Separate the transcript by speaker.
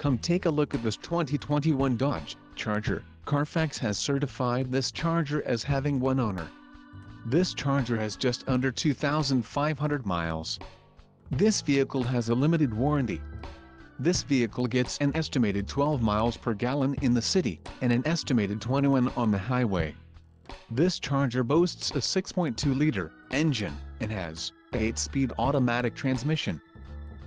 Speaker 1: Come take a look at this 2021 Dodge Charger. Carfax has certified this Charger as having one owner. This Charger has just under 2,500 miles. This vehicle has a limited warranty. This vehicle gets an estimated 12 miles per gallon in the city, and an estimated 21 on the highway. This Charger boasts a 6.2-liter engine, and has 8-speed automatic transmission.